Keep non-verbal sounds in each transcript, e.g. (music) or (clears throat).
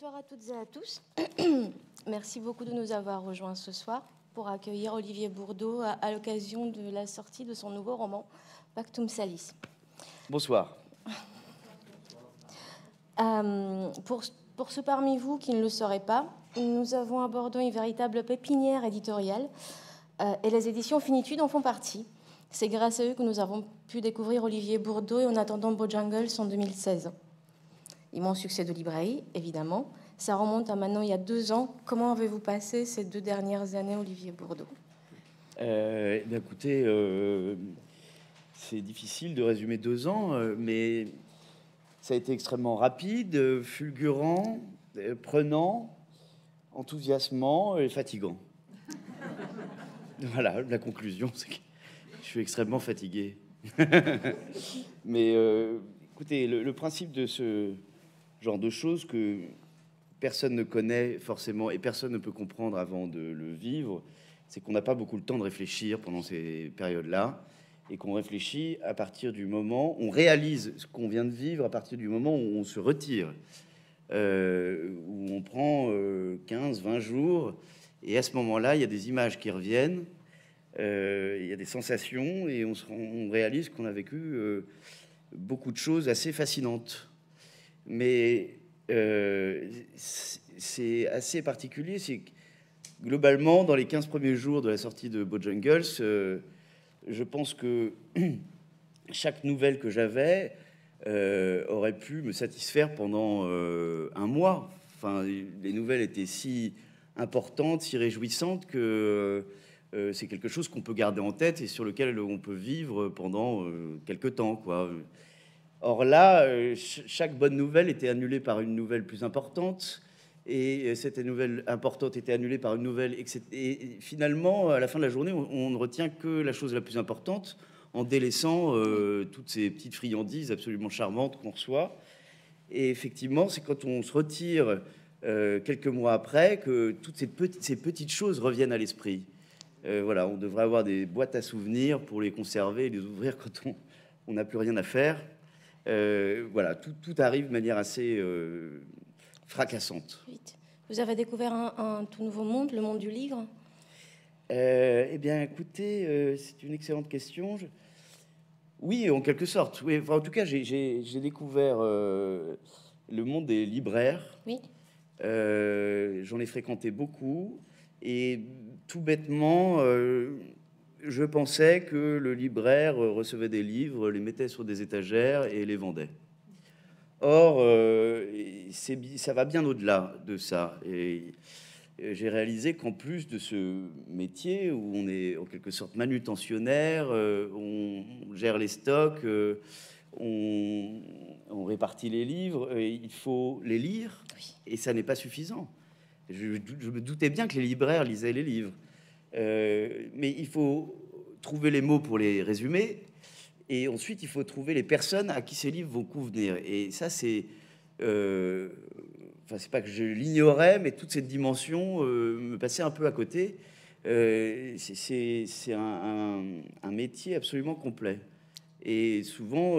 Bonsoir à toutes et à tous. (clears throat) Merci beaucoup de nous avoir rejoints ce soir pour accueillir Olivier Bourdeau à, l'occasion de la sortie de son nouveau roman Pactum Salis. Bonsoir. Euh, pour, pour ceux parmi vous qui ne le sauraient pas, nous avons abordé une véritable pépinière éditoriale euh, et les éditions Finitude en font partie. C'est grâce à eux que nous avons pu découvrir Olivier Bourdeau et en attendant Bojangles en 2016. Immense succès de librairie, évidemment. Ça remonte à maintenant il y a deux ans. Comment avez-vous passé ces deux dernières années, Olivier Bourdeau euh, eh Écoutez, euh, c'est difficile de résumer deux ans, euh, mais ça a été extrêmement rapide, fulgurant, prenant, enthousiasmant et fatigant. (laughs) voilà, la conclusion, c'est que je suis extrêmement fatigué. (laughs) mais écoutez, le, principe de ce genre de choses que personne ne connaît forcément et personne ne peut comprendre avant de le vivre, c'est qu'on n'a pas beaucoup le temps de réfléchir pendant ces périodes-là et qu'on réfléchit à partir du moment, on réalise ce qu'on vient de vivre à partir du moment où on se retire, euh, où on prend 15, euh, 20 jours, et à ce moment-là, il y a des images qui reviennent, euh, il y a des sensations, et on, se, on réalise qu'on a vécu beaucoup de choses assez fascinantes. Mais euh, c'est assez particulier. C'est globalement, dans les 15 premiers jours de la sortie de Bojangles, euh, je pense que (clears throat) chaque nouvelle que j'avais euh, aurait pu me satisfaire pendant un mois. Enfin, les nouvelles étaient si importantes, si réjouissantes que c'est quelque chose qu'on peut garder en tête et sur lequel on peut vivre pendant quelques temps, quoi. Or là, euh, chaque bonne nouvelle était annulée par une nouvelle plus importante, et euh, cette nouvelle importante était annulée par une nouvelle. Et finalement, à la fin de la journée, on ne retient que la chose la plus importante, en délaissant euh, toutes ces petites friandises absolument charmantes qu'on reçoit. Et effectivement, c'est quand on se retire quelques mois après que toutes ces petites choses reviennent à l'esprit. voilà, on devrait avoir des boîtes à souvenirs pour les conserver et les ouvrir quand on n'a plus rien à faire. Euh, voilà, tout, arrive de manière assez euh, fracassante. Vous avez découvert un, tout nouveau monde, le monde du livre? Euh, Eh bien, écoutez, c'est une excellente question. Oui, en quelque sorte. Oui, en tout cas, j'ai découvert le monde des libraires. Oui. J'en ai fréquenté beaucoup. Et tout bêtement, je pensais que le libraire recevait des livres, les mettait sur des étagères et les vendait. Or, euh, ça va bien au-delà de ça. Et j'ai réalisé qu'en plus de ce métier où on est en quelque sorte manutentionnaire, euh, on gère les stocks, euh, on, répartit les livres, il faut les lire, et ça n'est pas suffisant. Je, je, me doutais bien que les libraires lisaient les livres. Euh, mais il faut trouver les mots pour les résumer. Et ensuite, il faut trouver les personnes à qui ces livres vont convenir. Et ça, c'est. Euh, c'est pas que je l'ignorais, mais toute cette dimension euh, me passait un peu à côté. c'est un, métier absolument complet. Et souvent,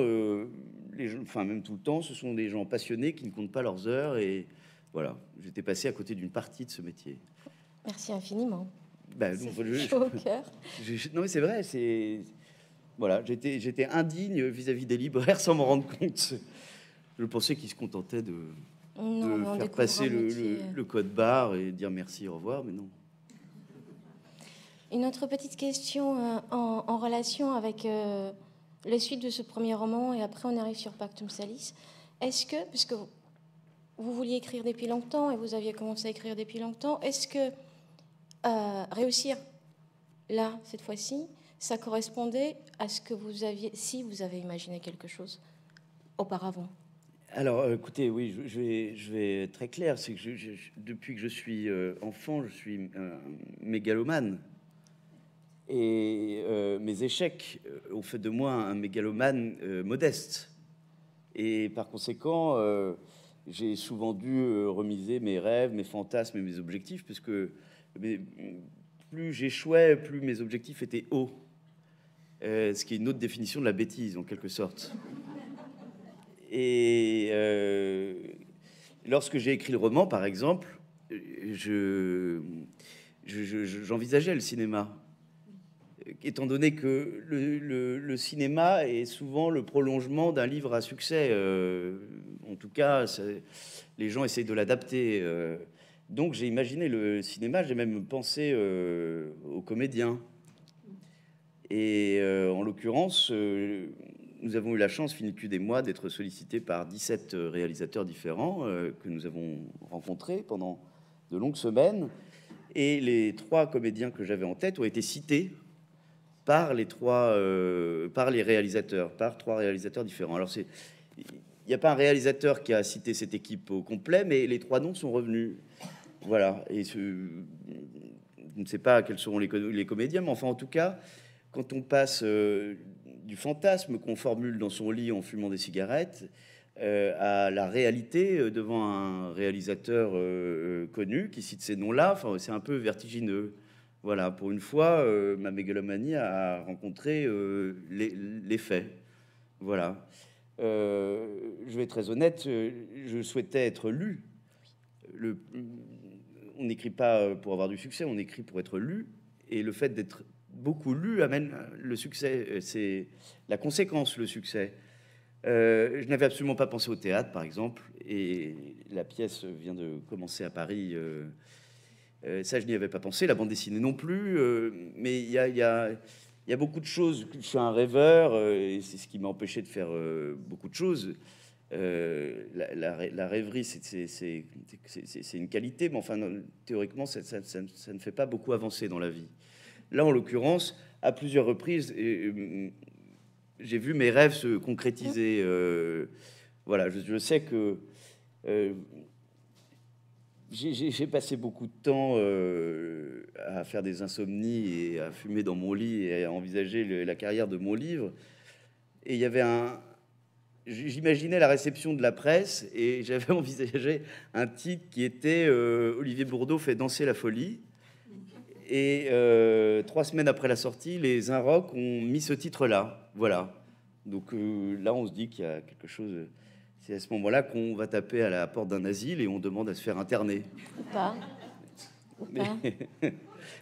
enfin, même tout le temps, ce sont des gens passionnés qui ne comptent pas leurs heures. Et voilà, j'étais passé à côté d'une partie de ce métier. Merci infiniment. Bah, (laughs) non, mais c'est vrai, c'est. Voilà, j'étais, j'étais indigne vis-à-vis des libraires sans m'en rendre compte. Je pensais qu'ils se contentaient de, faire passer le, code barre et dire merci, au revoir, mais non. Une autre petite question euh, en, relation avec euh, la suite de ce premier roman, et après on arrive sur Pactum Salis. Est-ce que, puisque vous, vous vouliez écrire depuis longtemps et vous aviez commencé à écrire depuis longtemps, est-ce que réussir là, cette fois-ci, ça correspondait à ce que vous aviez, si vous avez imaginé quelque chose auparavant alors, euh, écoutez, oui, je, vais, être très clair. C'est que depuis que je suis euh, enfant, je suis mégalomane. Et euh, mes échecs ont fait de moi un mégalomane modeste. Et par conséquent, j'ai souvent dû remiser mes rêves, mes fantasmes et mes objectifs, puisque mais plus j'échouais, plus mes objectifs étaient hauts. Euh, ce qui est une autre définition de la bêtise, en quelque sorte. Et euh, lorsque j'ai écrit le roman, par exemple, je, j'envisageais le cinéma. Étant donné que le, cinéma est souvent le prolongement d'un livre à succès. Euh, en tout cas, les gens essayent de l'adapter. Euh. donc j'ai imaginé le cinéma, j'ai même pensé euh, aux comédiens. Et en l'occurrence, nous avons eu la chance, Finitude et moi, d'être sollicités par 17 réalisateurs différents que nous avons rencontrés pendant de longues semaines. Et les trois comédiens que j'avais en tête ont été cités par les trois, euh, par les réalisateurs, par trois réalisateurs différents. Alors il n'y a pas un réalisateur qui a cité cette équipe au complet, mais les trois noms sont revenus. Voilà. Et ce, je ne sais pas quels seront les, les, comédiens, mais enfin en tout cas, quand on passe euh, du fantasme qu'on formule dans son lit en fumant des cigarettes euh, à la réalité euh, devant un réalisateur connu qui cite ces noms-là. C'est un peu vertigineux. Voilà, pour une fois, ma mégalomanie a rencontré les, faits. Voilà. je vais être très honnête, je souhaitais être lu. Le, on n'écrit pas pour avoir du succès, on écrit pour être lu. Et le fait d'être beaucoup lu amène le succès. C'est la conséquence, le succès. Euh, je n'avais absolument pas pensé au théâtre, par exemple, et la pièce vient de commencer à Paris. Euh, euh, ça, je n'y avais pas pensé. La bande dessinée non plus. mais il y a, beaucoup de choses. Je suis un rêveur, et c'est ce qui m'a empêché de faire beaucoup de choses. La, rêverie, c'est une qualité, mais enfin, théoriquement, ça, ne fait pas beaucoup avancer dans la vie. Là, en l'occurrence, à plusieurs reprises, et, j'ai vu mes rêves se concrétiser. Euh, voilà, je, sais que euh, j'ai passé beaucoup de temps euh, à faire des insomnies et à fumer dans mon lit et à envisager la carrière de mon livre. Et il y avait un. J'imaginais la réception de la presse et (laughs) j'avais envisagé un titre qui était Olivier Bourdeau fait danser la folie. Et euh, trois semaines après la sortie, les Inrock ont mis ce titre-là. Voilà. Donc euh, là, on se dit qu'il y a quelque chose. C'est à ce moment-là qu'on va taper à la porte d'un asile et on demande à se faire interner. Ou pas. mais, (laughs)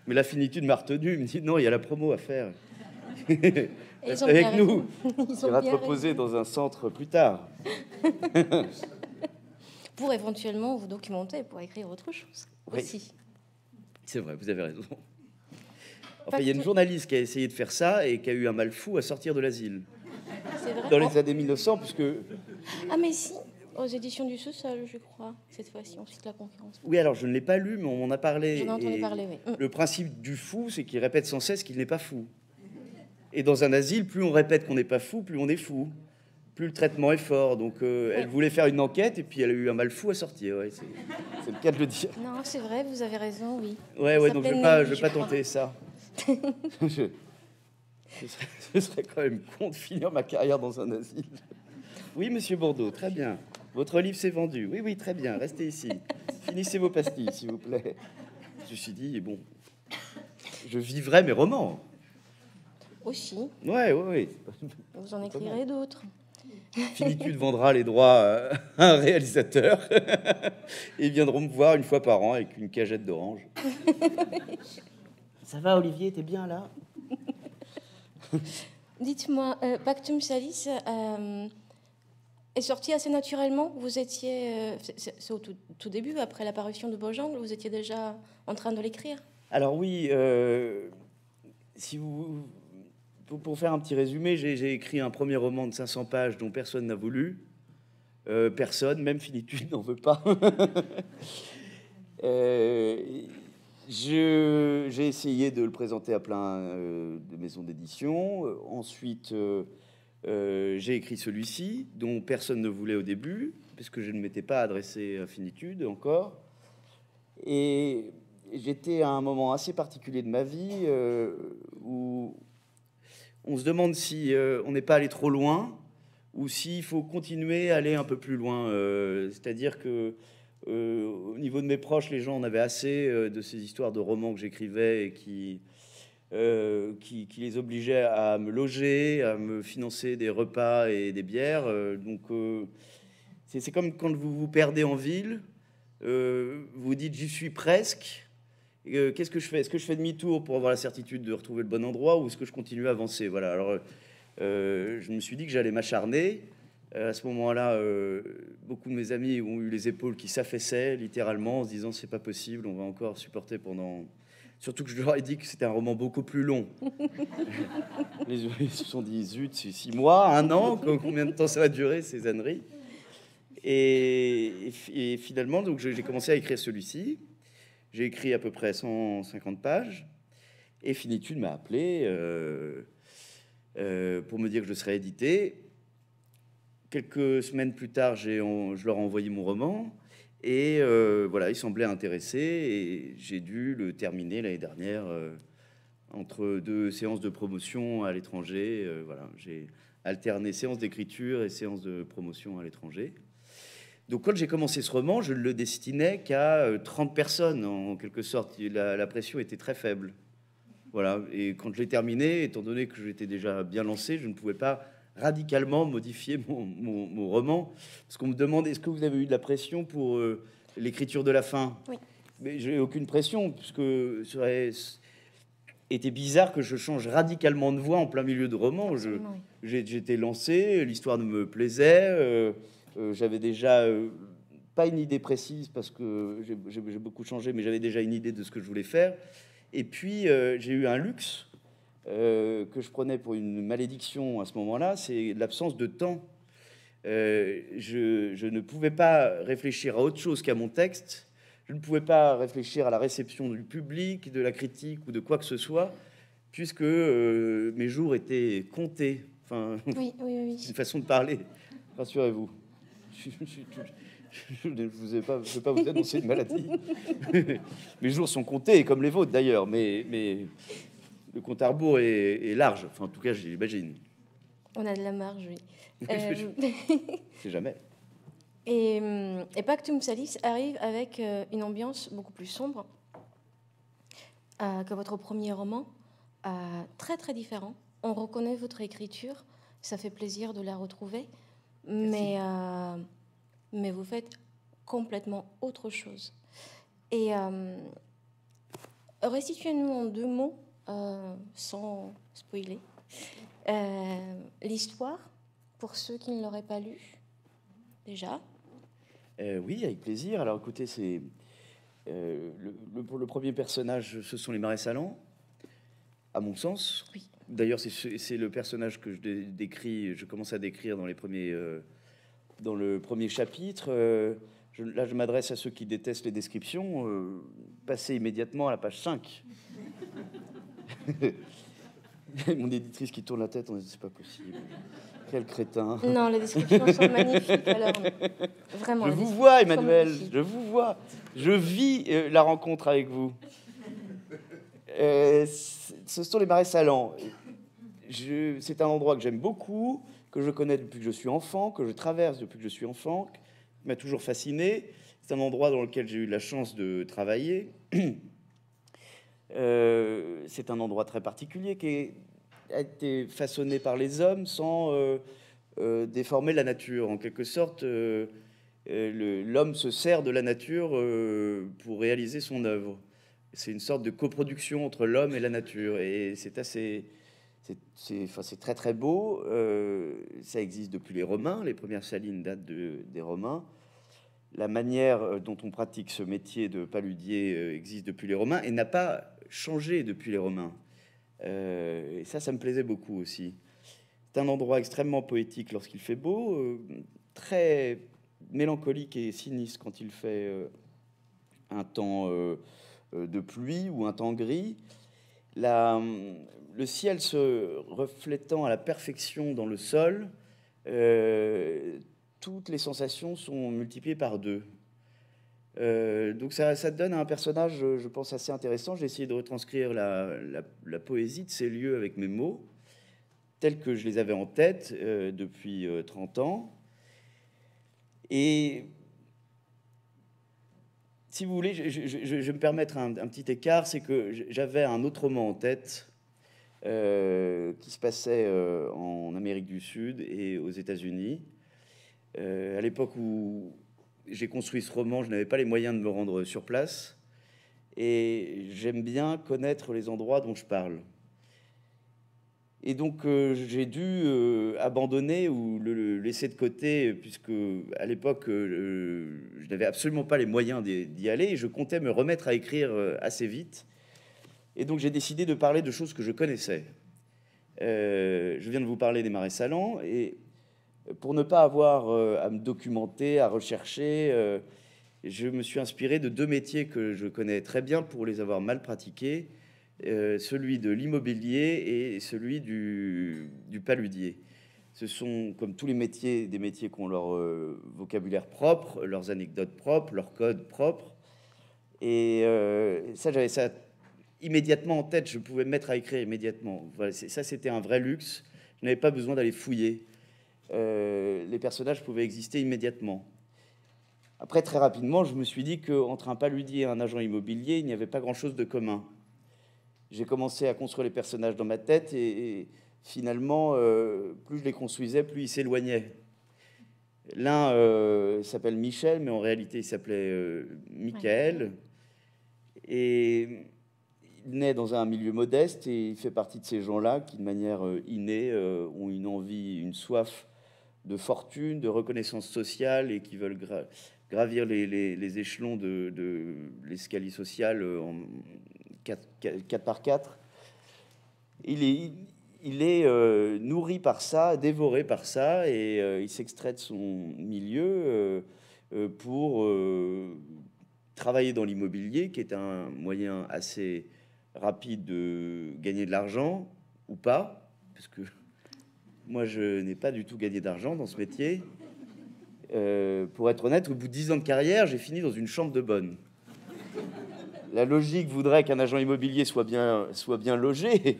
mais, la finitude m'a retenu. Il me dit non, il y a la promo à faire. (laughs) avec nous. (laughs) Ils va te reposer dans un centre plus tard. (laughs) pour éventuellement vous documenter, pour écrire autre chose aussi. C'est vrai, vous avez raison. Enfin, il y a une journaliste qui a essayé de faire ça et qui a eu un mal fou à sortir de l'asile. Dans les années 1900, puisque. Ah, mais si, aux éditions du sous-sol, je crois, cette fois-ci, ensuite la conférence. Oui, alors je ne l'ai pas lu, mais on m'en a parlé. J'en ai entendu parler, oui. Le principe du fou, c'est qu'il répète sans cesse qu'il n'est pas fou. Et dans un asile, plus on répète qu'on n'est pas fou, plus on est fou. Plus le traitement est fort. Donc, euh, elle voulait faire une enquête et puis elle a eu un mal fou à sortir. Ouais, c'est le cas de le dire. Non, c'est vrai, vous avez raison, oui. Ouais, ouais, donc je ne vais pas, je vais pas tenter ça. (laughs) je, ce, serait, quand même con de finir ma carrière dans un asile. Oui, monsieur Bordeaux, très bien. Votre livre s'est vendu. Oui, oui, très bien. Restez ici. Finissez vos pastilles, s'il vous plaît. Je me suis dit, bon, je vivrai mes romans. Aussi. Ouais, ouais, ouais. Vous en écrirez d'autres. Finitude vendra les droits à un réalisateur et (laughs) ils viendront me voir une fois par an avec une cagette d'orange. Ça va, Olivier, t'es bien là? Dites-moi, euh, Pactum Salis euh, est sorti assez naturellement? Vous étiez, euh, c'est au tout, début, après l'apparition de Beaujangle, vous étiez déjà en train de l'écrire? Alors oui, si vous, pour, faire un petit résumé, j'ai écrit un premier roman de 500 pages dont personne n'a voulu. personne, même Finitude (laughs) n'en veut pas. (laughs) J'ai essayé de le présenter à plein euh, de maisons d'édition. Euh, ensuite, euh, j'ai écrit celui-ci, dont personne ne voulait au début, puisque je ne m'étais pas adressé à Finitude encore. Et j'étais à un moment assez particulier de ma vie où on se demande si on n'est pas allé trop loin ou s'il faut continuer à aller un peu plus loin. C'est-à-dire que euh, au niveau de mes proches, les gens en avaient assez euh, de ces histoires de romans que j'écrivais et qui, euh, qui, les obligeaient à me loger, à me financer des repas et des bières. donc, C'est comme quand vous vous perdez en ville, euh, vous dites j'y suis presque. Euh, qu'est-ce que je fais? Est-ce que je fais demi-tour pour avoir la certitude de retrouver le bon endroit ou est-ce que je continue à avancer? Voilà. Alors, euh, je me suis dit que j'allais m'acharner. à ce moment-là, beaucoup de mes amis ont eu les épaules qui s'affaissaient littéralement en se disant c'est pas possible, on va encore supporter pendant. (laughs) Surtout que je leur ai dit que c'était un roman beaucoup plus long. (laughs) les ils se sont dit zut, c'est six mois, un an, combien de temps ça va durer ces âneries? Et, finalement, donc j'ai commencé à écrire celui-ci. J'ai écrit à peu près 150 pages. Et Finitude m'a appelé euh, euh, pour me dire que je serais édité. Quelques semaines plus tard, je leur ai envoyé mon roman. Et euh, voilà, ils semblaient intéressés. Et j'ai dû le terminer l'année dernière entre deux séances de promotion à l'étranger. voilà, j'ai alterné séances d'écriture et séances de promotion à l'étranger. Donc quand j'ai commencé ce roman, je ne le destinais qu'à 30 euh, personnes, en quelque sorte. La, pression était très faible. Voilà. Et quand je l'ai terminé, étant donné que j'étais déjà bien lancé, je ne pouvais pas radicalement modifier mon, roman. Parce qu'on me demande, est-ce que vous avez eu de la pression pour euh, l'écriture de la fin? Oui. Mais j'ai aucune pression, puisque ça aurait été bizarre que je change radicalement de voix en plein milieu de roman. J'étais lancé, l'histoire me plaisait. Euh, j'avais déjà euh, pas une idée précise parce que j'ai beaucoup changé, mais j'avais déjà une idée de ce que je voulais faire. Et puis euh, j'ai eu un luxe que je prenais pour une malédiction à ce moment-là, c'est l'absence de temps. Je, je, ne pouvais pas réfléchir à autre chose qu'à mon texte. Je ne pouvais pas réfléchir à la réception du public, de la critique ou de quoi que ce soit, puisque mes jours étaient comptés. Enfin, oui, oui, oui. (laughs) une façon de parler, rassurez-vous je ne vous ai pas, vais pas vous annoncer une maladie. (laughs) Mes jours sont comptés, comme les vôtres d'ailleurs, mais, mais le compte à rebours est, large. Enfin, en tout cas, j'imagine. On a de la marge, oui. (laughs) (laughs) C'est jamais. Et, et Pactum Salis arrive avec euh, une ambiance beaucoup plus sombre euh, que votre premier roman, euh, très très différent. On reconnaît votre écriture, ça fait plaisir de la retrouver. Mais, euh, mais vous faites complètement autre chose. Et euh, restituez-nous en deux mots, euh, sans spoiler, l'histoire pour ceux qui ne l'auraient pas lu déjà. oui, avec plaisir. Alors écoutez, c'est le, le, le, premier personnage, ce sont les marais salants, à mon sens. Oui. D'ailleurs, c'est le personnage que je décris, je commence à décrire dans, les premiers, euh, dans le premier chapitre. Euh, là, je m'adresse à ceux qui détestent les descriptions. Euh, passez immédiatement à la page 5. (laughs) Mon éditrice qui tourne la tête, on dit c'est pas possible. Quel crétin. Non, les descriptions sont magnifiques. Alors, vraiment. Je vous vois, Emmanuel. Je vous vois. Je vis la rencontre avec vous. Euh, ce sont les marais salants. C'est un endroit que j'aime beaucoup, que je connais depuis que je suis enfant, que je traverse depuis que je suis enfant, qui m'a toujours fasciné. C'est un endroit dans lequel j'ai eu la chance de travailler. (clears throat) Euh, c'est un endroit très particulier qui a été façonné par les hommes sans euh, déformer la nature. En quelque sorte, l'homme se sert de la nature pour réaliser son œuvre c'est une sorte de coproduction entre l'homme et la nature. Et c'est assez. C'est très très beau. Euh, ça existe depuis les Romains. Les premières salines datent de, des Romains. La manière euh, dont on pratique ce métier de paludier euh, existe depuis les Romains et n'a pas changé depuis les Romains. et ça, ça me plaisait beaucoup aussi. C'est un endroit extrêmement poétique lorsqu'il fait beau, très mélancolique et sinistre quand il fait un temps de pluie ou un temps gris. Le ciel se reflétant à la perfection dans le sol, euh, toutes les sensations sont multipliées par deux. Euh, donc ça, donne un personnage, je pense, assez intéressant. J'ai essayé de retranscrire la, poésie de ces lieux avec mes mots, tels que je les avais en tête depuis 30 ans. Et si vous voulez, je, vais me permettre un, petit écart, c'est que j'avais un autre roman en tête euh, qui se passait euh, en Amérique du Sud et aux États-Unis. à l'époque où j'ai construit ce roman, je n'avais pas les moyens de me rendre sur place. Et j'aime bien connaître les endroits dont je parle. Et donc euh, j'ai dû euh, abandonner ou le, laisser de côté, puisque à l'époque euh, je n'avais absolument pas les moyens d'y aller, et je comptais me remettre à écrire assez vite. Et donc j'ai décidé de parler de choses que je connaissais. je viens de vous parler des marais salants, et pour ne pas avoir à me documenter, à rechercher, je me suis inspiré de deux métiers que je connais très bien pour les avoir mal pratiqués euh, celui de l'immobilier et celui du, paludier. Ce sont, comme tous les métiers, des métiers qui ont leur euh, vocabulaire propre, leurs anecdotes propres, leurs codes propres. Et euh, ça, j'avais ça immédiatement en tête. Je pouvais me mettre à écrire immédiatement. Voilà, ça, c'était un vrai luxe. Je n'avais pas besoin d'aller fouiller. les personnages pouvaient exister immédiatement. Après, très rapidement, je me suis dit qu'entre un paludier et un agent immobilier, il n'y avait pas grand-chose de commun j'ai commencé à construire les personnages dans ma tête et, finalement, euh, plus je les construisais, plus ils s'éloignaient. L'un euh, s'appelle Michel, mais en réalité il s'appelait euh, Michael. Et il naît dans un milieu modeste et il fait partie de ces gens-là qui, de manière innée, ont une envie, une soif de fortune, de reconnaissance sociale et qui veulent gravir les, échelons de, de l'escalier social en, 4, par 4. Il est, euh, nourri par ça, dévoré par ça, et euh, il s'extrait de son milieu euh, pour travailler dans l'immobilier, qui est un moyen assez rapide de gagner de l'argent, ou pas, parce que (laughs) moi, je n'ai pas du tout gagné d'argent dans ce métier. pour être honnête, au bout de 10 ans de carrière, j'ai fini dans une chambre de bonne la logique voudrait qu'un agent immobilier soit bien, soit bien logé.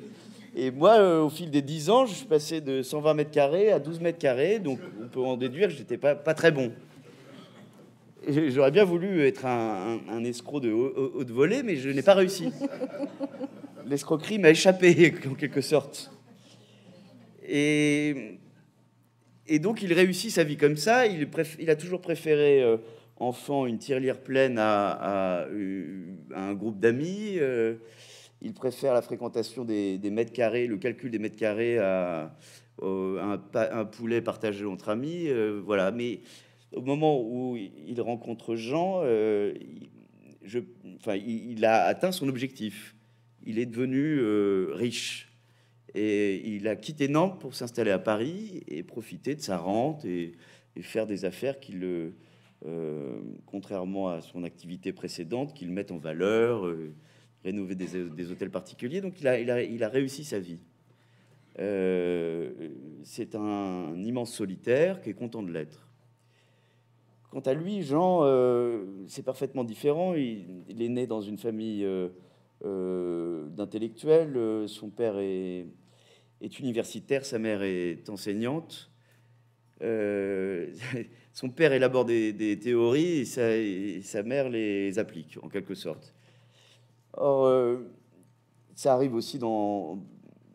Et moi, euh, au fil des 10 ans, je suis passé de 120 mètres carrés à 12 mètres carrés. Donc, on peut en déduire que j'étais pas, pas très bon. J'aurais bien voulu être un, escroc de haute volée, mais je n'ai pas réussi. L'escroquerie m'a échappé, (laughs) en quelque sorte. Et, et, donc, il réussit sa vie comme ça. Il, il a toujours préféré euh, enfant une tirelire pleine à, un groupe d'amis. Euh, il préfère la fréquentation des, mètres carrés, le calcul des mètres carrés à, un, poulet partagé entre amis. Euh, voilà. Mais au moment où il rencontre Jean, euh, je, enfin, il, a atteint son objectif. Il est devenu riche. Et il a quitté Nantes pour s'installer à Paris et profiter de sa rente et faire des affaires qui le, euh, contrairement à son activité précédente, qu'il mette en valeur, euh, rénover des, hôtels particuliers. Donc il a, réussi sa vie. Euh, c'est un, immense solitaire qui est content de l'être. Quant à lui, Jean, c'est parfaitement différent. Il, est né dans une famille d'intellectuels. Son père est, universitaire, sa mère est enseignante. (laughs) son père élabore des, théories et sa, mère les applique, en quelque sorte. Or, euh, ça arrive aussi dans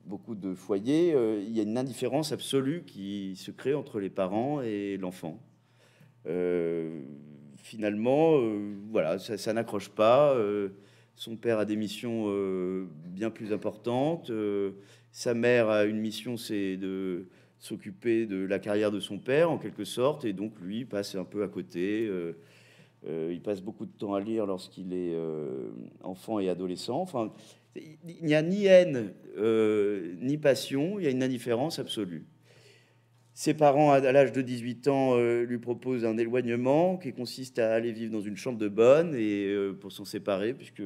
beaucoup de foyers, euh, il y a une indifférence absolue qui se crée entre les parents et l'enfant. Euh, finalement, voilà, ça n'accroche pas. son père a des missions bien plus importantes. sa mère a une mission, c'est de s'occuper de la carrière de son père, en quelque sorte, et donc lui passe un peu à côté. Euh, euh, il passe beaucoup de temps à lire lorsqu'il est euh, enfant et adolescent. Enfin, il n'y a ni haine ni passion, il y a une indifférence absolue. Ses parents, à l'âge de 18 ans, lui proposent un éloignement qui consiste à aller vivre dans une chambre de bonne et pour s'en séparer, puisque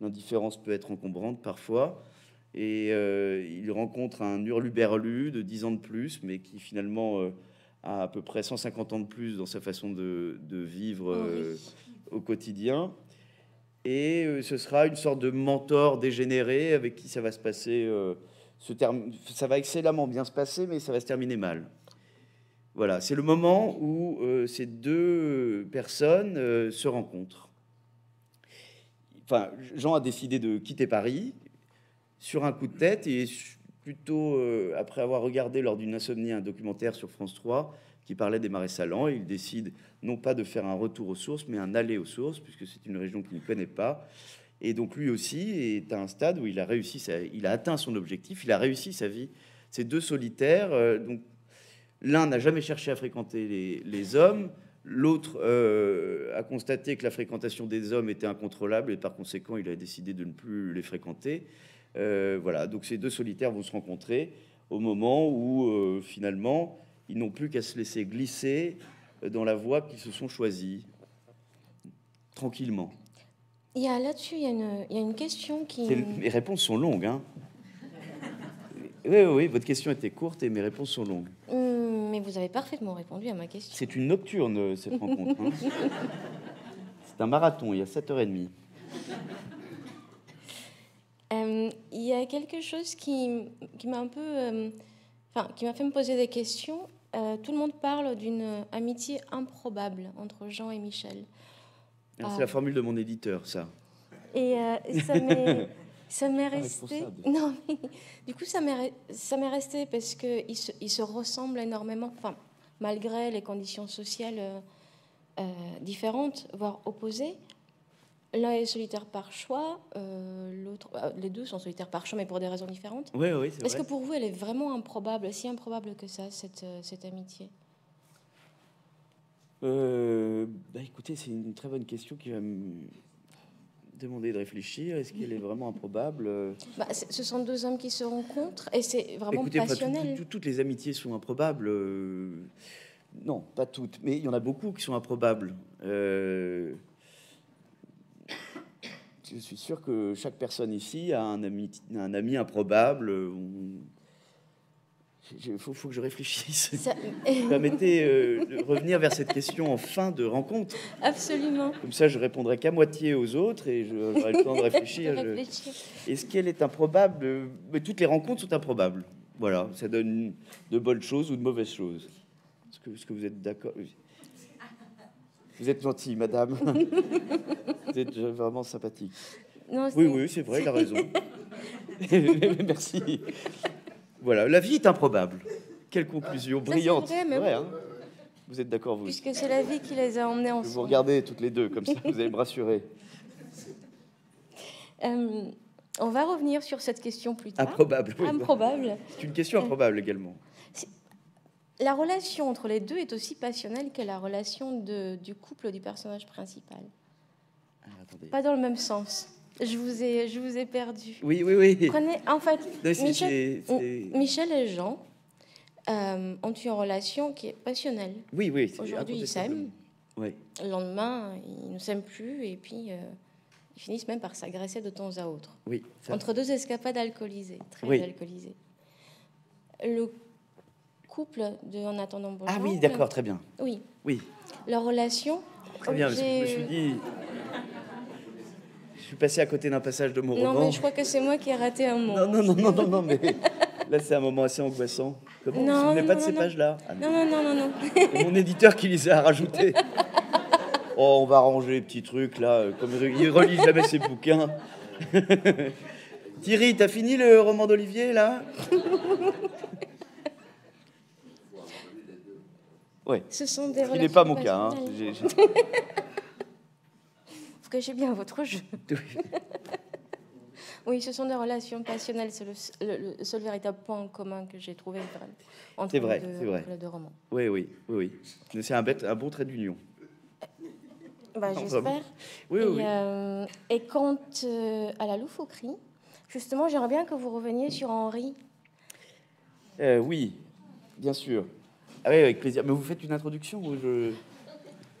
l'indifférence peut être encombrante parfois. Et euh, il rencontre un hurluberlu de 10 ans de plus, mais qui finalement euh, a à peu près 150 ans de plus dans sa façon de, vivre oh euh, au quotidien. Et ce sera une sorte de mentor dégénéré avec qui ça va se passer. Ça va excellemment bien se passer, mais ça va se terminer mal. Voilà, c'est le moment où ces deux personnes se rencontrent. Enfin, Jean a décidé de quitter Paris sur un coup de tête et plutôt euh, après avoir regardé lors d'une insomnie un documentaire sur France 3 qui parlait des marais salants. Il décide non pas de faire un retour aux sources, mais un aller aux sources, puisque c'est une région qu'il ne connaît pas. Et donc lui aussi est à un stade où il a réussi, il a atteint son objectif, il a réussi sa vie. Ces deux solitaires, euh, donc l'un n'a jamais cherché à fréquenter les, hommes, l'autre euh, a constaté que la fréquentation des hommes était incontrôlable et par conséquent il a décidé de ne plus les fréquenter. Euh, voilà, donc ces deux solitaires vont se rencontrer au moment où finalement ils n'ont plus qu'à se laisser glisser dans la voie qu'ils se sont choisis, tranquillement. Il y a là-dessus, il, y a une question qui. Mes réponses sont longues, hein oui, oui, votre question était courte et mes réponses sont longues. Hum, mais vous avez parfaitement répondu à ma question. C'est une nocturne, cette rencontre. Hein. (laughs) C'est un marathon, il y a 7h30. Euh, il y a quelque chose qui, qui m'a un peu. Euh, enfin, qui m'a fait me poser des questions. Euh, tout le monde parle d'une amitié improbable entre Jean et Michel. Ah, c'est la formule de mon éditeur, ça. Et ça m'est. (laughs) Ça m'est resté. Non, mais du coup, ça m'est ça m'est resté parce que ils se, ils se ressemblent énormément. Enfin, malgré les conditions sociales euh, différentes, voire opposées. L'un est solitaire par choix, euh, l'autre, les deux sont solitaires par choix, mais pour des raisons différentes. Oui, oui, c'est Est-ce que pour vous, elle est vraiment improbable, si improbable que ça, cette, cette amitié? Bah, Écoutez, c'est une très bonne question qui va me demander de réfléchir. Est-ce qu'elle est vraiment improbable? Bah, Ce sont deux hommes qui se rencontrent et c'est vraiment passionnel. toutes les amitiés sont improbables. Euh, non, pas toutes, mais il y en a beaucoup qui sont improbables. Euh, je suis sûr que chaque personne ici a un ami, un ami improbable. Il faut, que je réfléchisse. Ça... (laughs) Permettez euh, de revenir vers cette question en fin de rencontre. Absolument. Comme ça, je répondrai qu'à moitié aux autres et j'aurai le temps de (laughs) réfléchir. Est-ce qu'elle est improbable? Mais toutes les rencontres sont improbables. Voilà, ça donne de bonnes choses ou de mauvaises choses. Est-ce que, est que, vous êtes d'accord? Vous êtes gentille, madame. (laughs) vous êtes vraiment sympathique. oui, oui, c'est vrai, il a raison. (laughs) Merci. Voilà, la vie est improbable. Quelle conclusion brillante. Hein. vous êtes d'accord, vous Puisque c'est la vie qui les a emmenés ensemble. Vous regardez toutes les deux, comme ça, vous allez me rassurer. (laughs) Euh, on va revenir sur cette question plus tard. Improbable. Improbable. C'est une question improbable également. La relation entre les deux est aussi passionnelle que la relation de, du couple du personnage principal. Ah, Pas dans le même sens. Je vous ai, je vous ai perdu. Oui, oui, oui. Prenez, en fait, Michel, et Jean euh, ont une relation qui est passionnelle. Oui, oui. Aujourd'hui, ils s'aiment. Oui. Le lendemain, ils ne s'aiment plus et puis euh, ils finissent même par s'agresser de temps à autre. Oui. Entre deux escapades alcoolisées, très alcoolisées. Le couple de En attendant bonjour. Ah oui, d'accord, très bien. Oui. Oui. Leur relation. Très bien, je me suis dit je suis passé à côté d'un passage de mon roman. Non, mais je crois que c'est moi qui ai raté un mot. Non, non, non, non, non, non mais là, c'est un moment assez angoissant. Comment non, vous ne pas de ces pages-là? Ah, non. non, non, non, non, mon éditeur qui les a rajoutés. (laughs) Oh, on va ranger les petits trucs, là, comme il relit jamais ses bouquins. (laughs) Thierry, t'as fini le roman d'Olivier, là? (laughs) Ouais. Ce sont des Ce n'est pas mon cas. Hein j'ai (laughs) bien votre jeu. (laughs) oui, ce sont des relations passionnelles. C'est le, seul véritable point en commun que j'ai trouvé entre vrai, les, vrai. deux, romans. Oui, oui, oui. oui. C'est un, un, bon trait d'union. Bah, (laughs) J'espère. Oui, et, oui. Euh, et quant euh, à la loufoquerie, justement, j'aimerais bien que vous reveniez sur Henri. Euh, oui, bien sûr. Ah oui, avec plaisir. Mais vous faites une introduction ou je...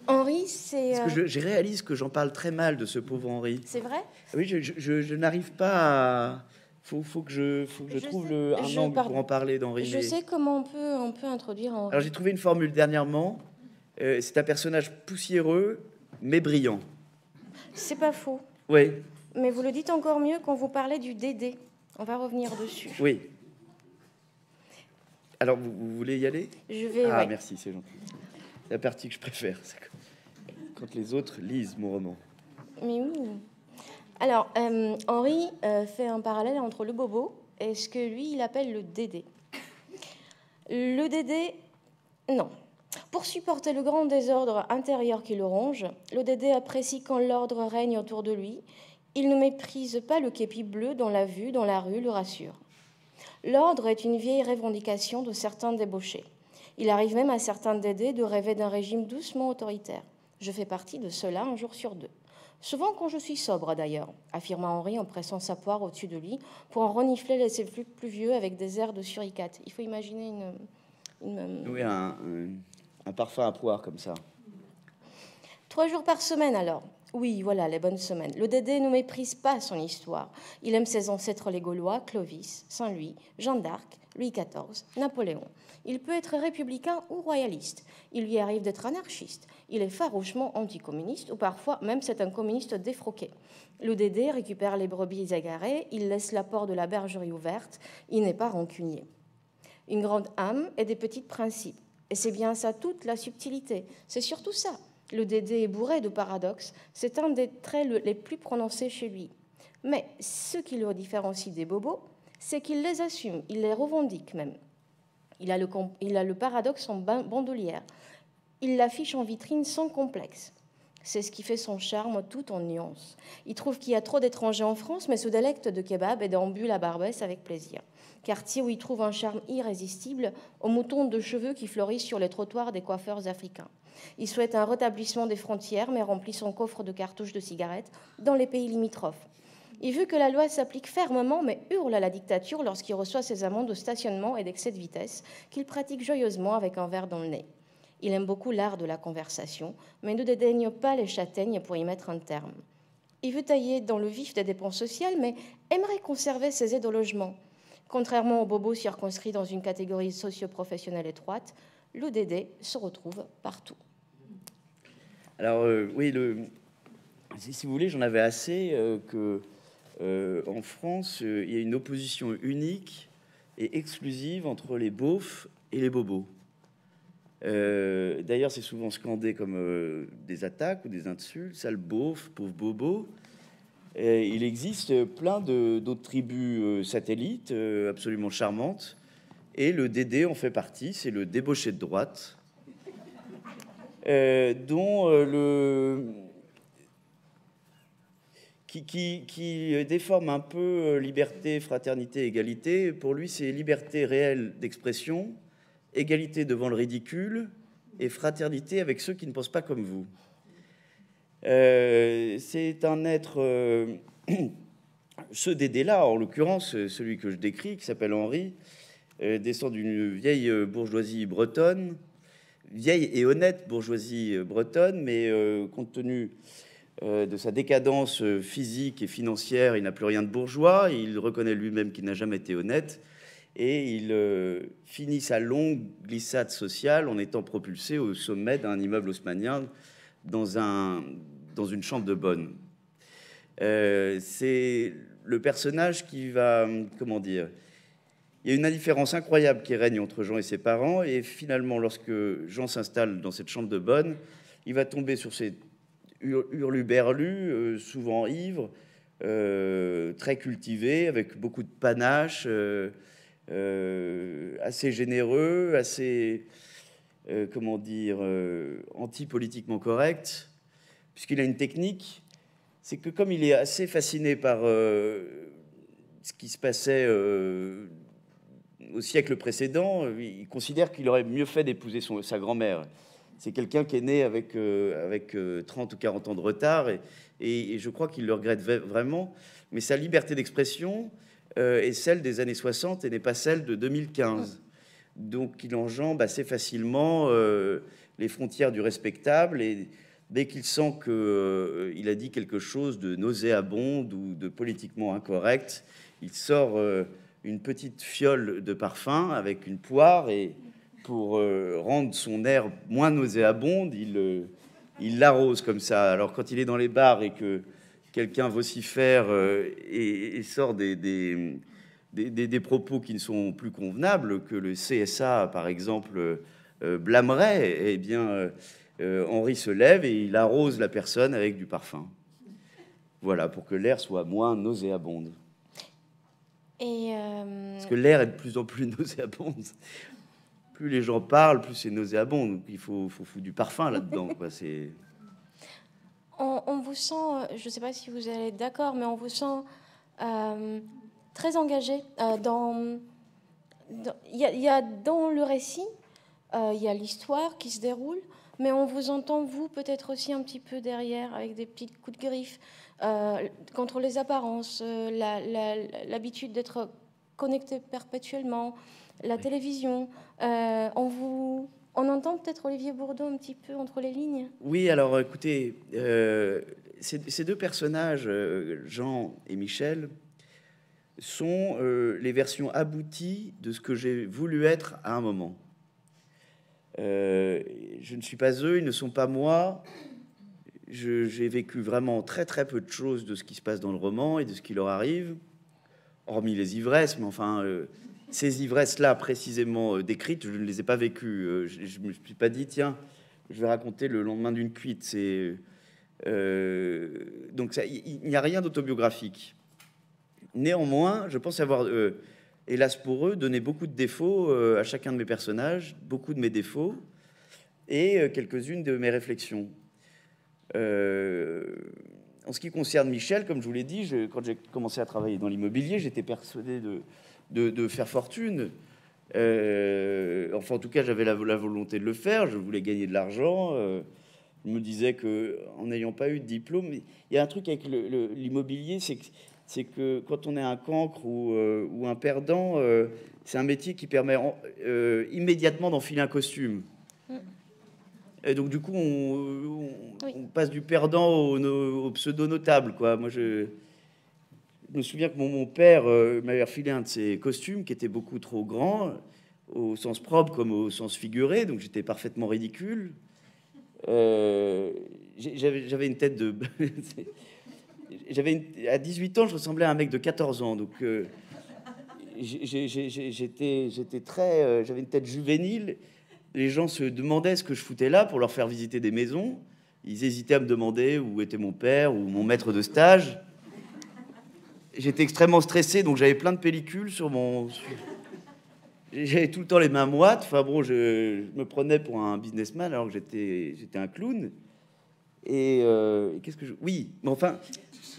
Henri, c'est. Parce que euh, je, réalise que j'en parle très mal de ce pauvre Henri. C'est vrai Oui, je, n'arrive pas à. Faut, faut que je, faut que je, trouve le, un angle pour en parler d'Henri. Je sais comment on peut, on peut introduire Henri. Alors j'ai trouvé une formule dernièrement. Euh, c'est un personnage poussiéreux, mais brillant. C'est pas faux. Oui. Mais vous le dites encore mieux quand vous parlez du Dédé. On va revenir dessus. Oui. Alors, vous, voulez y aller? Je vais. Ah, merci, c'est gentil. C'est la partie que je préfère quand les autres lisent mon roman. Mais oui. Alors, euh, Henri euh, fait un parallèle entre le bobo et ce que lui, il appelle le dédé. Le dédé, non. Pour supporter le grand désordre intérieur qui le ronge, l'ODD apprécie quand l'ordre règne autour de lui. Il ne méprise pas le képi bleu dont la vue dans la rue le rassure. L'ordre est une vieille revendication de certains débauchés. Il arrive même à certains DD de rêver d'un régime doucement autoritaire. Je fais partie de cela un jour sur deux. Souvent quand je suis sobre d'ailleurs, affirma Henri en pressant sa poire au-dessus de lui pour en renifler les effluves pluvieux avec des airs de suricate. Il faut imaginer une... Oui, un, un parfum à poire comme ça. Trois jours par semaine alors. Oui, voilà, les bonnes semaines. Le Dédé ne méprise pas son histoire. Il aime ses ancêtres les Gaulois, Clovis, Saint-Louis, Jeanne d'Arc, Louis XIV, Napoléon. Il peut être républicain ou royaliste. Il lui arrive d'être anarchiste. Il est farouchement anticommuniste ou parfois même c'est un communiste défroqué. Le Dédé récupère les brebis égarées, il laisse la porte de la bergerie ouverte, il n'est pas rancunier. Une grande âme et des petits principes. Et c'est bien ça toute la subtilité. C'est surtout ça. Le Dédé est bourré de paradoxes. C'est un des traits les plus prononcés chez lui. Mais ce qui le différencie des bobos, c'est qu'il les assume, il les revendique même. Il a le, paradoxe en bandoulière. Il l'affiche en vitrine sans complexe. C'est ce qui fait son charme tout en nuances. Il trouve qu'il y a trop d'étrangers en France, mais se délecte de kebab et d'ambule à Barbès avec plaisir. Quartier où il trouve un charme irrésistible aux moutons de cheveux qui fleurissent sur les trottoirs des coiffeurs africains. Il souhaite un rétablissement des frontières, mais remplit son coffre de cartouches de cigarettes dans les pays limitrophes. Il veut que la loi s'applique fermement, mais hurle à la dictature lorsqu'il reçoit ses amendes de stationnement et d'excès de vitesse, qu'il pratique joyeusement avec un verre dans le nez. Il aime beaucoup l'art de la conversation, mais ne dédaigne pas les châtaignes pour y mettre un terme. Il veut tailler dans le vif des dépenses sociales, mais aimerait conserver ses aides au logement. Contrairement aux bobos circonscrits dans une catégorie socio-professionnelle étroite, l'ODD se retrouve partout. Alors euh, oui, le, si vous voulez, j'en avais assez euh, que euh, en France, il y a une opposition unique et exclusive entre les beaufs et les bobos. D'ailleurs, c'est souvent scandé comme des attaques ou des insultes, sale beauf, pauvre bobo. Il existe plein d'autres tribus satellites absolument charmantes. Et le DD en fait partie, c'est le débauché de droite, dont le. Qui, déforme un peu liberté, fraternité, égalité. Pour lui, c'est liberté réelle d'expression, égalité devant le ridicule et fraternité avec ceux qui ne pensent pas comme vous. Euh, c'est un être, euh, (coughs) ce Dédé-là, en l'occurrence, celui que je décris, qui s'appelle Henri, euh, descend d'une vieille bourgeoisie bretonne, vieille et honnête bourgeoisie bretonne, mais compte tenu de sa décadence physique et financière, il n'a plus rien de bourgeois, il reconnaît lui-même qu'il n'a jamais été honnête, et il euh, finit sa longue glissade sociale en étant propulsé au sommet d'un immeuble haussmanien dans, un, dans une chambre de bonne. Euh, c'est le personnage qui va, comment dire, il y a une indifférence incroyable qui règne entre Jean et ses parents, et finalement, lorsque Jean s'installe dans cette chambre de bonne, il va tomber sur ces hurluberlus, euh, souvent ivres, très cultivés, avec beaucoup de panache. Euh, assez généreux, assez, euh, comment dire, euh, anti-politiquement correct, puisqu'il a une technique, c'est que comme il est assez fasciné par ce qui se passait au siècle précédent, il considère qu'il aurait mieux fait d'épouser sa grand-mère. C'est quelqu'un qui est né avec, avec 30 ou 40 ans de retard, et, je crois qu'il le regrette vraiment. Mais sa liberté d'expression, euh, est celle des années 60 et n'est pas celle de 2015. Donc il enjambe assez facilement euh, les frontières du respectable et dès qu'il sent qu'il euh, a dit quelque chose de nauséabonde ou de politiquement incorrect, il sort une petite fiole de parfum avec une poire et pour rendre son air moins nauséabonde, il il l'arrose comme ça. Alors quand il est dans les bars et que quelqu'un vocifère euh, et, sort des, des, propos qui ne sont plus convenables, que le CSA, par exemple, euh, blâmerait, eh bien, euh, Henri se lève et il arrose la personne avec du parfum. Voilà, pour que l'air soit moins nauséabonde. Et Parce que l'air est de plus en plus (laughs) nauséabonde. plus les gens parlent, plus c'est nauséabond. Donc il faut, faut foutre du parfum là-dedans. quoi. (laughs) C'est On, on vous sent, euh, je ne sais pas si vous allez être d'accord, mais on vous sent euh, très engagé euh, dans. Il y, y a dans le récit, euh, il y a l'histoire qui se déroule, mais on vous entend, vous, peut-être aussi un petit peu derrière, avec des petits coups de griffe, euh, contre les apparences, euh, l'habitude d'être connecté perpétuellement, la télévision. Euh, on, vous, on entend peut-être Olivier Bourdeau un petit peu entre les lignes? Oui, alors écoutez, euh, ces, ces deux personnages, Jean et Michel, sont les versions abouties de ce que j'ai voulu être à un moment. Je ne suis pas eux, ils ne sont pas moi. J'ai vécu vraiment très très peu de choses de ce qui se passe dans le roman et de ce qui leur arrive, hormis les ivresses, mais enfin, euh, ces ivresses-là précisément euh, décrites, je ne les ai pas vécues. Euh, je ne me suis pas dit, tiens, je vais raconter le lendemain d'une cuite. Donc il n'y a rien d'autobiographique. Néanmoins, je pense avoir, hélas pour eux, donné beaucoup de défauts à chacun de mes personnages, beaucoup de mes défauts et quelques-unes de mes réflexions. Euh, en ce qui concerne Michel, comme je vous l'ai dit, quand j'ai commencé à travailler dans l'immobilier, j'étais persuadé de, faire fortune. Euh, enfin, en tout cas, j'avais la, volonté de le faire. Je voulais gagner de l'argent. euh, je me disais que, en n'ayant pas eu de diplôme, il y a un truc avec l'immobilier, c'est que, quand on est un cancre ou, un perdant, c'est un métier qui permet en- immédiatement d'enfiler un costume. Et donc, du coup, on, on- Oui. on passe du perdant au, no- au pseudo-notable. Quoi. Moi, je, je me souviens que mon, mon père euh, m'avait refilé un de ses costumes qui était beaucoup trop grand, au sens propre comme au sens figuré, donc j'étais parfaitement ridicule. Euh, j'avais une tête de. (laughs) j'avais à 18 ans, je ressemblais à un mec de 14 ans, donc euh, j'étais j'étais très. euh, j'avais une tête juvénile. Les gens se demandaient ce que je foutais là pour leur faire visiter des maisons. Ils hésitaient à me demander où était mon père ou mon maître de stage. J'étais extrêmement stressé, donc j'avais plein de pellicules sur mon. J'avais tout le temps les mains moites. Enfin bon, je, je me prenais pour un businessman alors que j'étais un clown. Et, euh, et qu'est-ce que je. Oui, mais enfin. (laughs)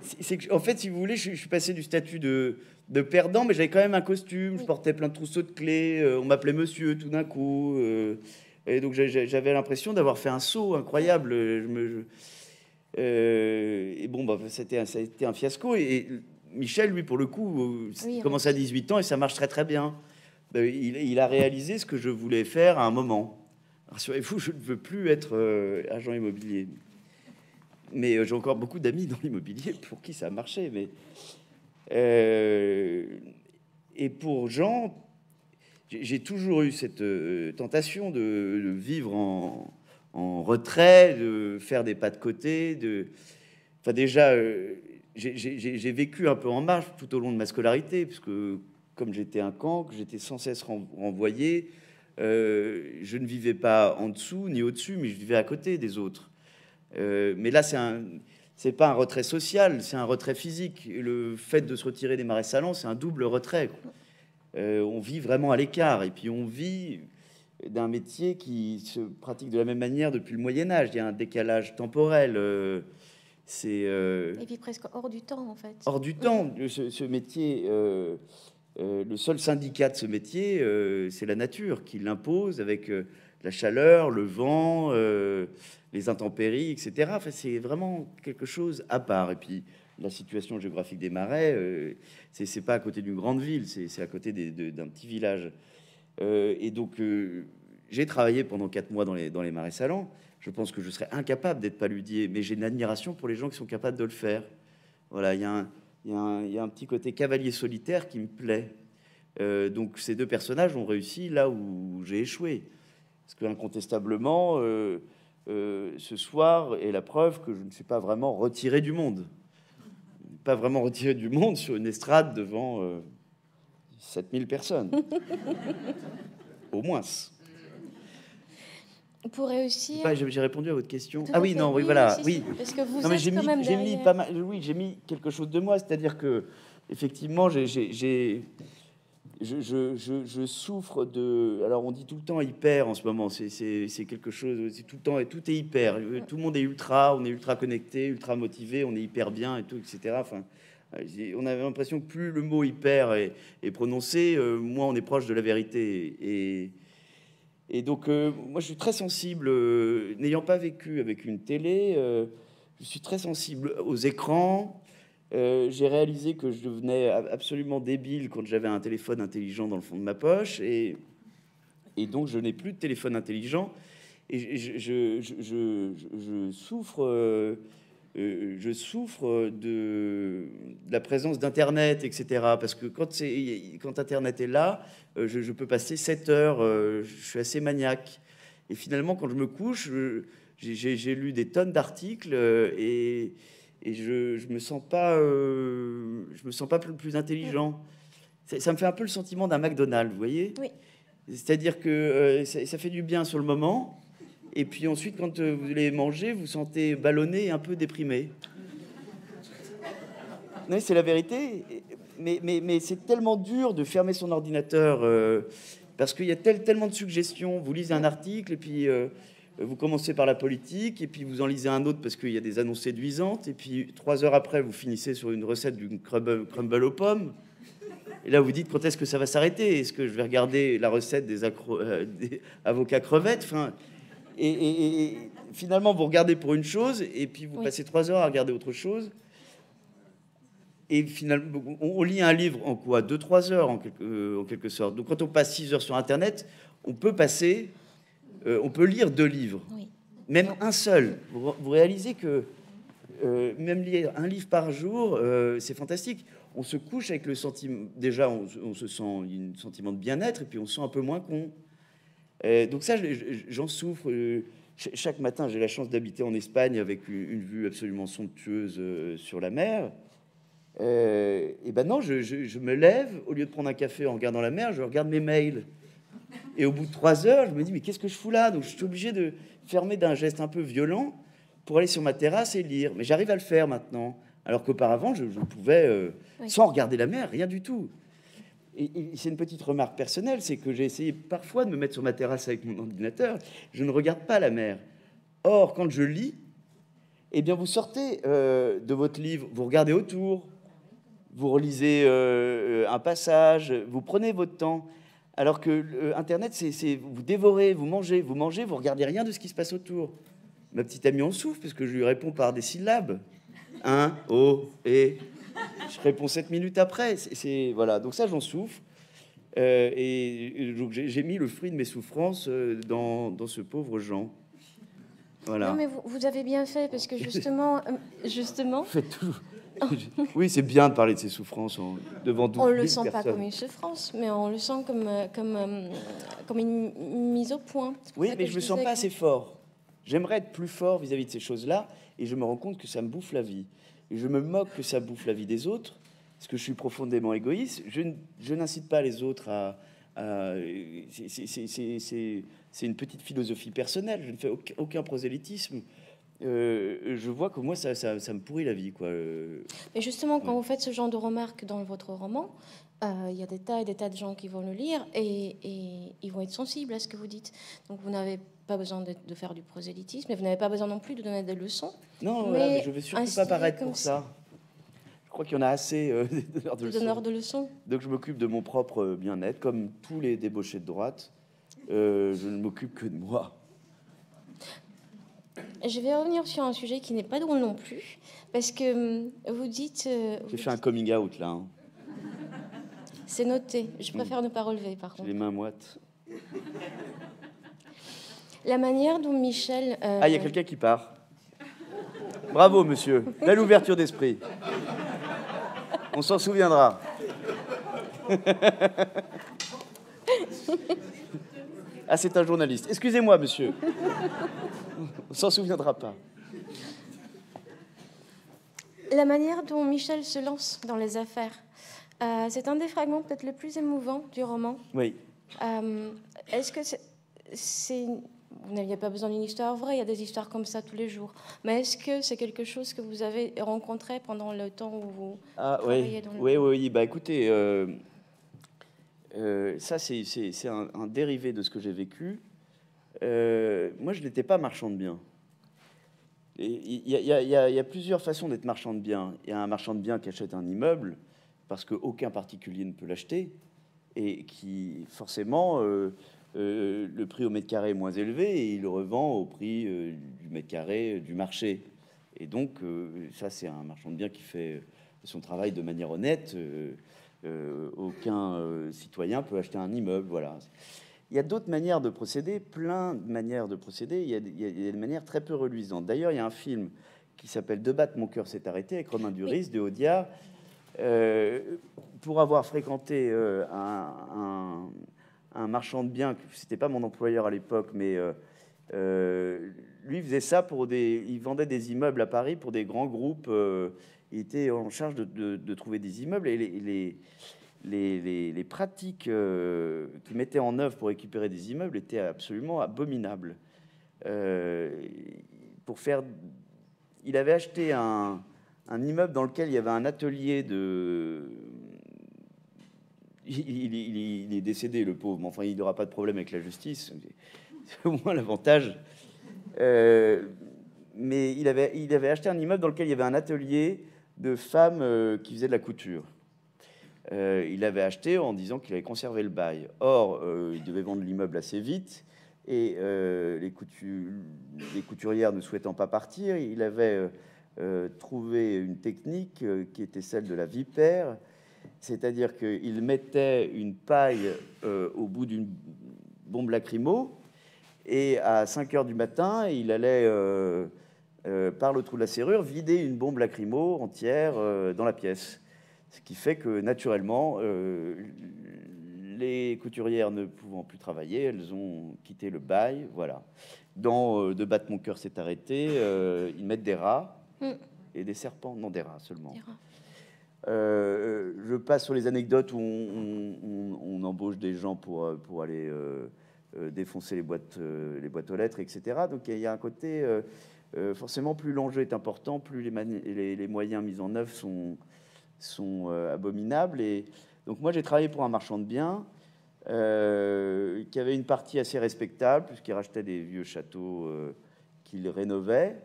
c'est- C'est que, en fait, si vous voulez, je, je suis passé du statut de, de perdant, mais j'avais quand même un costume. Je portais plein de trousseaux de clés. euh, on m'appelait monsieur tout d'un coup. euh, et donc j'avais l'impression d'avoir fait un saut incroyable. Je me, je- et bon, bah, c'était ça a été un fiasco. Et, et Michel, lui, pour le coup, Oui, commence à 18 ans et ça marche très très bien. Il, il a réalisé ce que je voulais faire à un moment. Rassurez-vous, je ne veux plus être euh, agent immobilier. Mais euh, j'ai encore beaucoup d'amis dans l'immobilier pour qui ça a marché. Mais euh, et pour Jean, j'ai toujours eu cette tentation de, vivre en, retrait, de faire des pas de côté. Enfin, déjà, j'ai- vécu un peu en marche tout au long de ma scolarité, puisque comme j'étais un camp, j'étais sans cesse ren- renvoyé, je ne vivais pas en dessous ni au-dessus, mais je vivais à côté des autres. Euh, mais là, c'est un. C'est pas un retrait social, c'est un retrait physique. Le fait de se retirer des marais salants, c'est un double retrait. Euh, on vit vraiment à l'écart, et puis on vit d'un métier qui se pratique de la même manière depuis le Moyen Âge. Il y a un décalage temporel. euh, c'est euh, Et puis presque hors du temps, en fait. hors du temps. Ce, ce métier, euh, le seul syndicat de ce métier, euh, c'est la nature qui l'impose avec euh, la chaleur, le vent, les intempéries, etc. Enfin, c'est vraiment quelque chose à part. Et puis, la situation géographique des marais, c'est c'est pas à côté d'une grande ville, c'est à côté d'un petit village. Et donc, j'ai travaillé pendant quatre mois dans les, dans les marais salants. Je pense que je serais incapable d'être paludier, mais j'ai une admiration pour les gens qui sont capables de le faire. Voilà, il y, a un- il y a un- il y a un petit côté cavalier solitaire qui me plaît. Euh, donc, ces deux personnages ont réussi là où j'ai échoué. Parce que, incontestablement, euh, euh, ce soir est la preuve que je ne suis pas vraiment retiré du monde. Pas vraiment retiré du monde sur une estrade devant euh, 7000 personnes. (laughs) Au moins. Aussi. Pas- J'ai répondu à votre question. Ah oui, non, oui, voilà, oui. Parce que vous Non, mais êtes quand mis, même j'ai mis pas mal. Oui, j'ai mis quelque chose de moi, c'est-à-dire que effectivement, j'ai- je, je, je, je, souffre de. Alors, on dit tout le temps hyper en ce moment. C'est quelque chose. C'est tout le temps. Et tout est hyper. Tout le monde est ultra. On est ultra connecté, ultra motivé. On est hyper bien et tout, etc. Enfin, on avait l'impression que plus le mot hyper est, est prononcé, euh, moins on est proche de la vérité. Et, et donc, euh, moi, je suis très sensible, euh, n'ayant pas vécu avec une télé, je suis très sensible aux écrans, euh, j'ai réalisé que je devenais absolument débile quand j'avais un téléphone intelligent dans le fond de ma poche. Et, donc, je n'ai plus de téléphone intelligent. Et je souffre, euh, euh, je souffre de, de la présence d'Internet, etc. Parce que quand, quand Internet est là, je, peux passer 7 heures. je suis assez maniaque. Et finalement, quand je me couche, j'ai lu des tonnes d'articles et et je je me sens pas euh, je me sens pas plus, plus intelligent. Ça, me fait un peu le sentiment d'un McDonald's, vous voyez? Oui. C'est-à-dire que euh, ça, fait du bien sur le moment, et puis ensuite, quand euh, vous allez manger, vous sentez ballonné et un peu déprimé. Oui, c'est la vérité. Mais, mais, mais c'est tellement dur de fermer son ordinateur parce qu'il y a tel, tellement de suggestions. Vous lisez un article et puis vous commencez par la politique, et puis vous en lisez un autre parce qu'il y a des annonces séduisantes, et puis trois heures après, vous finissez sur une recette d'une crumble, crumble aux pommes. Et là, vous dites quand est-ce que ça va s'arrêter? Est-ce que je vais regarder la recette des, euh, avocats crevettes? Enfin, et, finalement, vous regardez pour une chose, et puis vous passez trois heures à regarder autre chose. Et finalement, on, lit un livre en quoi? Deux, trois heures en quelque, euh, en quelque sorte. Donc quand on passe six heures sur Internet, on peut passer euh, on peut lire deux livres, même un seul. Vous, réalisez que euh, même lire un livre par jour, c'est fantastique. On se couche avec le sentiment, déjà, on, se sent un sentiment de bien-être, et puis on se sent un peu moins con. Donc ça, j'en souffre. Chaque matin, j'ai la chance d'habiter en Espagne avec une vue absolument somptueuse sur la mer. et ben non, je, je, me lève, au lieu de prendre un café en regardant la mer, je regarde mes mails. Et au bout de trois heures, je me dis, mais qu'est-ce que je fous là? Donc je suis obligé de fermer d'un geste un peu violent pour aller sur ma terrasse et lire. Mais j'arrive à le faire maintenant. Alors qu'auparavant, je, pouvais, euh, sans regarder la mer, rien du tout. C'est une petite remarque personnelle, c'est que j'ai essayé parfois de me mettre sur ma terrasse avec mon ordinateur. Je ne regarde pas la mer. Or, quand je lis, eh bien, vous sortez euh, de votre livre, vous regardez autour, vous relisez euh, un passage, vous prenez votre temps. Alors que euh, Internet, c'est vous dévorez, vous mangez, vous mangez, vous regardez rien de ce qui se passe autour. Ma petite amie en souffre parce que je lui réponds par des syllabes. Un, o, et. Je réponds sept minutes après. C'est voilà. Donc ça, j'en souffre. Euh, et donc j'ai mis le fruit de mes souffrances euh, dans, dans ce pauvre Jean. Voilà. Non, mais vous, vous, avez bien fait parce que justement, justement. (laughs) Faites tout. oui, c'est bien de parler de ses souffrances devant On ne le sent pas comme une souffrance, mais on le sent comme, euh, comme, euh, comme une mise au point. Oui, mais je ne me sens pas assez fort. J'aimerais être plus fort vis-à-vis de ces choses-là, et je me rends compte que ça me bouffe la vie. Et je me moque que ça bouffe la vie des autres, parce que je suis profondément égoïste. Je, n'incite pas les autres à... c'est une petite philosophie personnelle, je ne fais aucun prosélytisme. Euh, je vois que moi, ça, ça, me pourrit la vie. Quoi. Mais justement, quand vous faites ce genre de remarques dans votre roman, il y a des tas et des tas de gens qui vont le lire et, ils vont être sensibles à ce que vous dites. Donc vous n'avez pas besoin de, faire du prosélytisme, mais vous n'avez pas besoin non plus de donner des leçons. Non, mais je ne veux surtout pas paraître pour ça. Je crois qu'il y en a assez euh, (laughs) de, donneurs de, leçons. Donc je m'occupe de mon propre bien-être, comme tous les débauchés de droite. je ne m'occupe que de moi. Je vais revenir sur un sujet qui n'est pas drôle non plus, parce que hum, vous dites... Euh, J'ai fait un coming out là. Hein. C'est noté. Je hmm. préfère ne pas relever, par contre. les mains moites. (laughs) La manière dont Michel... Euh, ah, il y a quelqu'un qui part. Bravo, monsieur. Belle ouverture d'esprit. On s'en souviendra. (laughs) ah, c'est un journaliste. Excusez-moi, monsieur. On s'en souviendra pas. La manière dont Michel se lance dans les affaires, euh, c'est un des fragments peut-être les plus émouvants du roman. Oui. Euh, est-ce que c'est, vous n'aviez pas besoin d'une histoire vraie, il y a des histoires comme ça tous les jours. Mais est-ce que c'est quelque chose que vous avez rencontré pendant le temps où vous ah, oui. dans le oui, oui, oui. Bah écoutez, euh, Euh, ça, c'est un, un, dérivé de ce que j'ai vécu. Euh, moi, je n'étais pas marchand de biens. Il y, y, a plusieurs façons d'être marchand de biens. Il y a un marchand de biens qui achète un immeuble parce qu'aucun particulier ne peut l'acheter et qui, forcément, euh, le prix au mètre carré est moins élevé et il le revend au prix du mètre carré du marché. Et donc, ça, c'est un marchand de biens qui fait son travail de manière honnête. Euh, aucun euh, citoyen peut acheter un immeuble. Voilà. Il y a d'autres manières de procéder, plein de manières de procéder. Il y a, des manières très peu reluisantes. D'ailleurs, il y a un film qui s'appelle De battre mon cœur s'est arrêté avec Romain Duris de Audiard. Euh, pour avoir fréquenté un, marchand de biens, c'était pas mon employeur à l'époque, mais lui faisait ça pour des, il vendait des immeubles à Paris pour des grands groupes il était en charge de, trouver des immeubles et les, les, les, pratiques euh, qu'il mettait en œuvre pour récupérer des immeubles étaient absolument abominables. Euh, pour faire, il avait acheté un, immeuble dans lequel il y avait un atelier de. Il, est décédé, le pauvre, mais enfin, il n'aura pas de problème avec la justice. C'est au moins l'avantage. Euh, mais il avait, il avait acheté un immeuble dans lequel il y avait un atelier de femmes euh, qui faisaient de la couture. Euh, il avait acheté en disant qu'il avait conservé le bail. Or, il devait vendre l'immeuble assez vite et les, couturières ne souhaitant pas partir, il avait trouvé une technique qui était celle de la vipère, c'est-à-dire qu'il mettait une paille au bout d'une bombe lacrymo et à 5 heures du matin, il allait euh, par le trou de la serrure, vider une bombe lacrymo entière euh, dans la pièce. Ce qui fait que naturellement, euh, les couturières ne pouvant plus travailler, elles ont quitté le bail. Voilà. Dans De battre mon cœur s'est arrêté, ils mettent des rats mm. et des serpents. Non, des rats seulement. je passe sur les anecdotes où on, embauche des gens pour, pour aller défoncer les boîtes, les boîtes aux lettres, etc. Donc il y a un côté euh, forcément, plus l'enjeu est important, plus les, moyens mis en œuvre sont, euh, abominables. Et donc moi, j'ai travaillé pour un marchand de biens euh, qui avait une partie assez respectable, puisqu'il rachetait des vieux châteaux qu'il rénovait.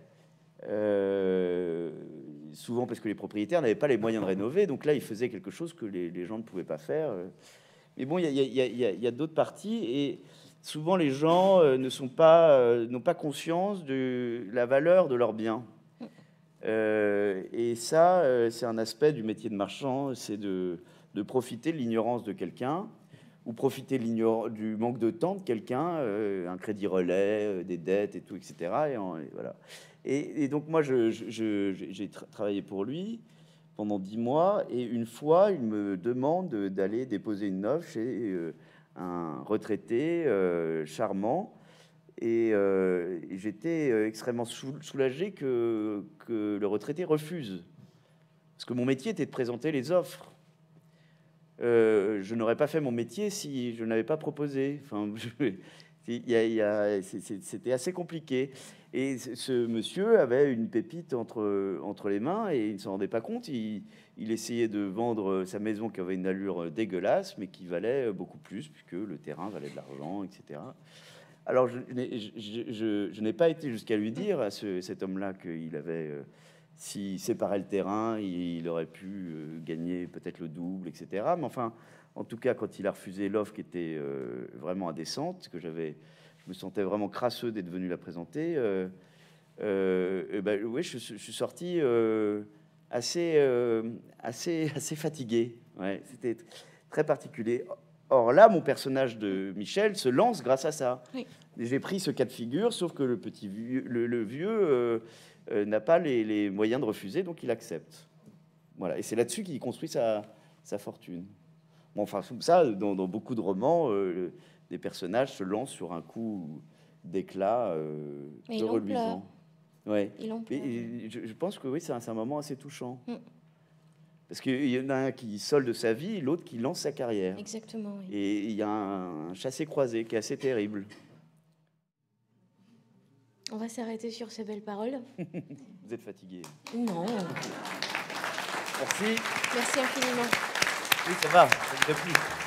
Souvent parce que les propriétaires n'avaient pas les moyens de rénover, donc là, il faisait quelque chose que les, gens ne pouvaient pas faire. Mais bon, il y a, d'autres parties, et souvent les gens euh, ne sont pas, euh, n'ont pas conscience de la valeur de leurs biens. Euh, et ça, c'est un aspect du métier de marchand, c'est de, de, profiter de l'ignorance de quelqu'un ou profiter du manque de temps de quelqu'un, un crédit relais, des dettes et tout, etc. Et, voilà. Et, donc moi, j'ai je, travaillé pour lui pendant dix mois, et une fois, il me demande d'aller déposer une offre chez un retraité euh, charmant. Et, euh, j'étais euh, extrêmement soulagé que, le retraité refuse. Parce que mon métier était de présenter les offres. je n'aurais pas fait mon métier si je n'avais pas proposé. Enfin, (laughs) c'était assez compliqué. Et ce monsieur avait une pépite entre, entre les mains et il ne s'en rendait pas compte. Il, essayait de vendre sa maison qui avait une allure dégueulasse, mais qui valait beaucoup plus, puisque le terrain valait de l'argent, etc. Alors, je, n'ai pas été jusqu'à lui dire à cet homme-là qu'il avait, euh, s'il séparait le terrain, il, aurait pu euh, gagner peut-être le double, etc. Mais enfin, en tout cas, quand il a refusé l'offre qui était euh, vraiment indécente, que j'avais me sentais vraiment crasseux d'être venu la présenter. Euh, euh, ben, oui, je, suis sorti assez, assez, (laughs) assez fatigué. Ouais, C'était très particulier. Or là, mon personnage de Michel se lance grâce à ça. J'ai pris ce cas de figure, sauf que le petit vieux, le, vieux n'a pas les, moyens de refuser, donc il accepte. Voilà, et c'est là-dessus qu'il construit sa, sa fortune. Bon, enfin, ça, dans, dans beaucoup de romans, des personnages se lancent sur un coup d'éclat euh, de reluisant. Ouais. Et, je, pense que oui, c'est un, un, moment assez touchant. Mm. Parce qu'il y en a un qui solde sa vie, l'autre qui lance sa carrière. Exactement. Et il y a un, chassé-croisé qui est assez terrible. On va s'arrêter sur ces belles paroles. (laughs) Vous êtes fatigué Non. Merci. Merci infiniment. Oui, ça va, ça plu.